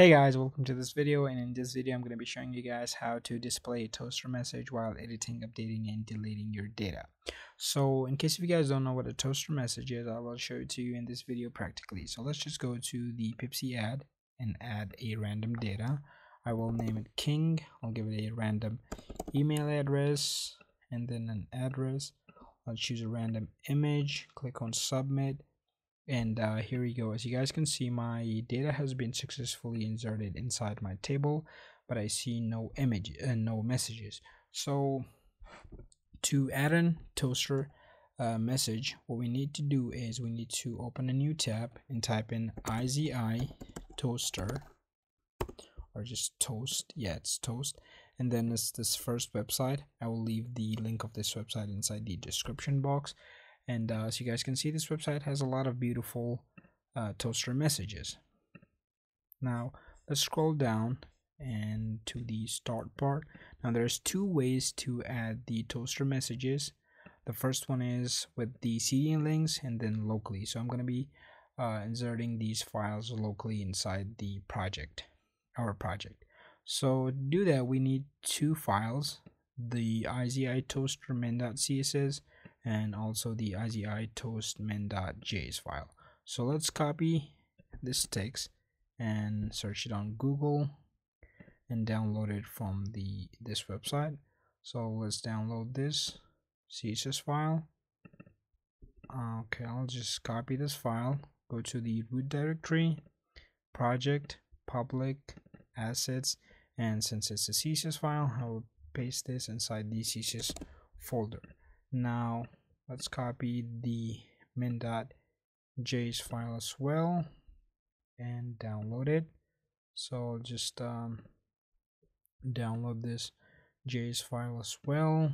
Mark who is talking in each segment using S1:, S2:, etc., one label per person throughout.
S1: Hey guys, welcome to this video and in this video I'm going to be showing you guys how to display a toaster message while editing, updating and deleting your data. So in case if you guys don't know what a toaster message is, I will show it to you in this video practically. So let's just go to the Pipsy ad and add a random data. I will name it King. I'll give it a random email address and then an address. I'll choose a random image, click on submit and uh, here we go. As you guys can see my data has been successfully inserted inside my table but I see no image and uh, no messages. So to add a toaster uh, message what we need to do is we need to open a new tab and type in IZI toaster or just toast. Yeah it's toast. And then it's this first website. I will leave the link of this website inside the description box and uh, as you guys can see this website has a lot of beautiful uh, toaster messages. Now let's scroll down and to the start part. Now there's two ways to add the toaster messages. The first one is with the CDN links and then locally. So I'm going to be uh, inserting these files locally inside the project our project. So to do that we need two files. The IZI and also the IZI toastmin.js file. So let's copy this text and search it on Google and download it from the this website. So let's download this CSS file. Okay, I'll just copy this file, go to the root directory, project, public, assets, and since it's a CSS file, I will paste this inside the CSS folder now let's copy the min.js file as well and download it. So I'll just um, download this js file as well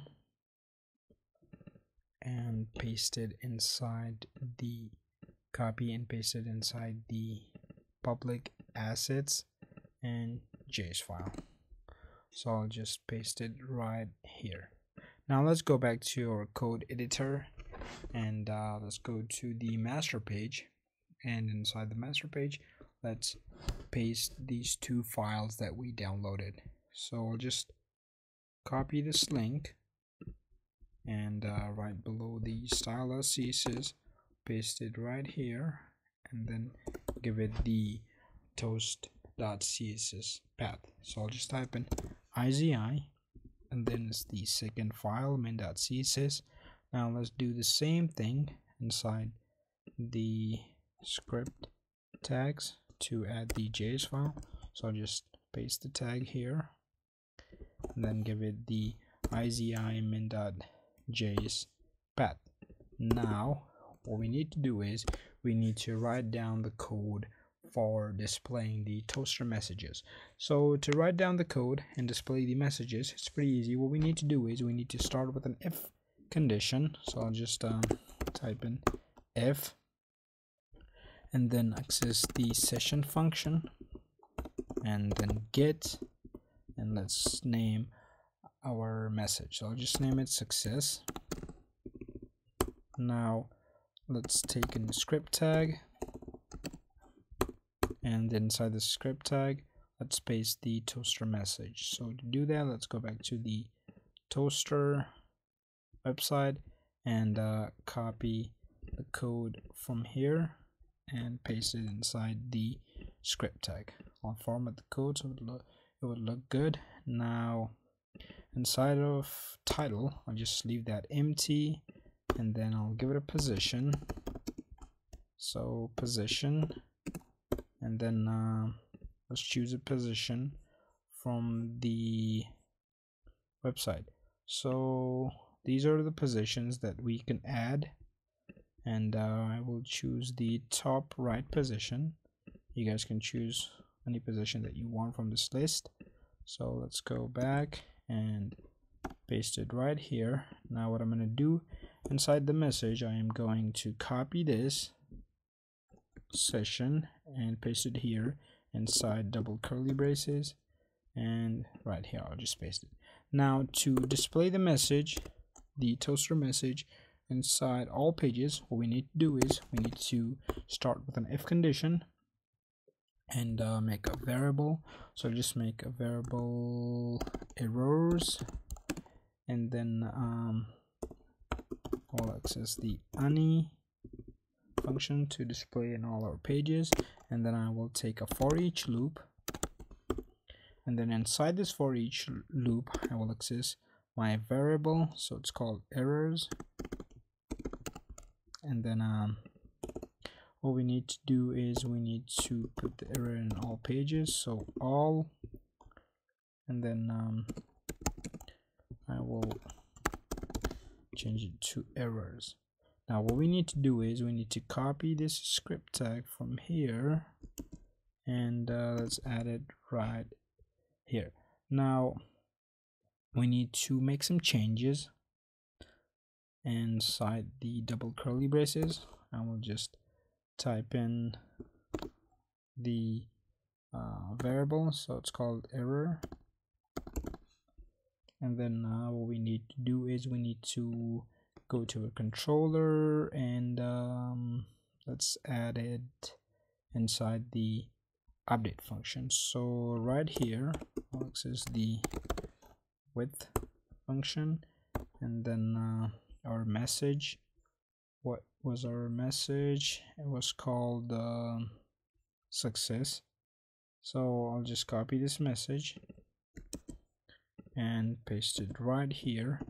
S1: and paste it inside the copy and paste it inside the public assets and js file. So I'll just paste it right here now let's go back to our code editor and uh, let's go to the master page and inside the master page let's paste these two files that we downloaded. So I'll just copy this link and uh, right below the stylus paste it right here and then give it the toast.css path. So I'll just type in IZI and then it's the second file min.css now let's do the same thing inside the script tags to add the js file. So I'll just paste the tag here and then give it the izi min.js path. Now what we need to do is we need to write down the code for displaying the toaster messages. So to write down the code and display the messages it's pretty easy. What we need to do is we need to start with an if condition. So I'll just um, type in if and then access the session function and then get and let's name our message. So I'll just name it success. Now let's take in the script tag and inside the script tag let's paste the toaster message. So to do that let's go back to the toaster website and uh, copy the code from here and paste it inside the script tag. I'll format the code so it, look, it would look good. Now inside of title I'll just leave that empty and then I'll give it a position. So position and then uh, let's choose a position from the website. So these are the positions that we can add and uh, I will choose the top right position. You guys can choose any position that you want from this list. So let's go back and paste it right here. Now what I'm going to do inside the message I am going to copy this session and paste it here inside double curly braces. And right here I'll just paste it. Now to display the message the toaster message inside all pages what we need to do is we need to start with an if condition and uh, make a variable. So just make a variable errors and then um, I'll access the any function to display in all our pages and then I will take a for each loop. And then inside this for each loop I will access my variable so it's called errors. And then um, what we need to do is we need to put the error in all pages so all. And then um, I will change it to errors now what we need to do is we need to copy this script tag from here and uh, let's add it right here. Now we need to make some changes inside the double curly braces. I will just type in the uh, variable so it's called error. And then uh, what we need to do is we need to go to a controller and um, let's add it inside the update function. So right here access the with function and then uh, our message. What was our message? It was called uh, success. So I'll just copy this message and paste it right here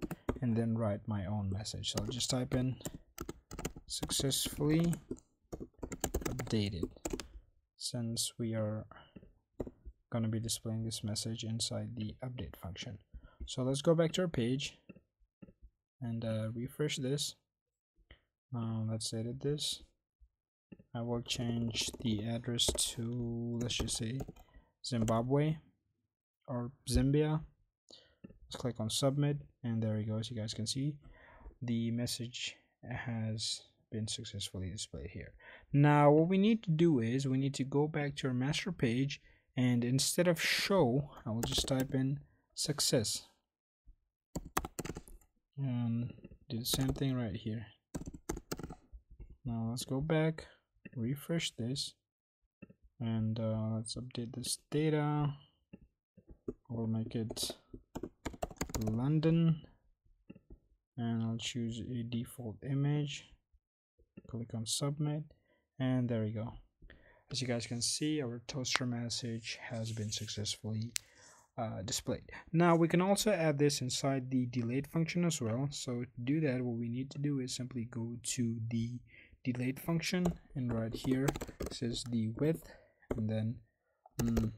S1: and then write my own message. So I'll just type in successfully updated. Since we are going to be displaying this message inside the update function. So let's go back to our page and uh, refresh this. Uh, let's edit this. I will change the address to let's just say Zimbabwe or Zambia let's click on submit and there we go as you guys can see. The message has been successfully displayed here. Now what we need to do is we need to go back to our master page and instead of show I will just type in success. And do the same thing right here. Now let's go back refresh this and uh, let's update this data we'll make it London. And I'll choose a default image. Click on submit. And there we go. As you guys can see our toaster message has been successfully uh, displayed. Now we can also add this inside the delete function as well. So to do that what we need to do is simply go to the delete function. And right here says the with. And then um,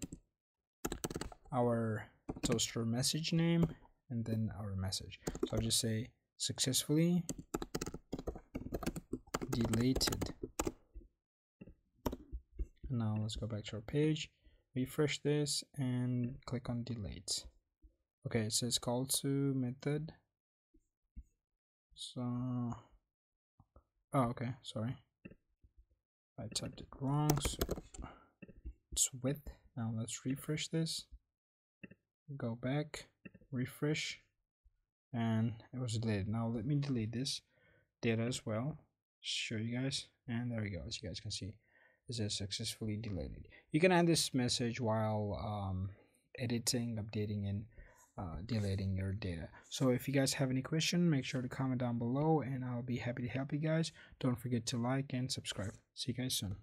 S1: our toaster message name and then our message. So I'll just say successfully deleted. Now let's go back to our page refresh this and click on delete. Okay it says call to method. So oh okay sorry. I typed it wrong. So it's with now let's refresh this. Go back refresh and it was deleted. Now let me delete this data as well show you guys and there we go as you guys can see it successfully deleted. You can add this message while um, editing updating and uh, deleting your data. So if you guys have any question make sure to comment down below and i'll be happy to help you guys. Don't forget to like and subscribe. See you guys soon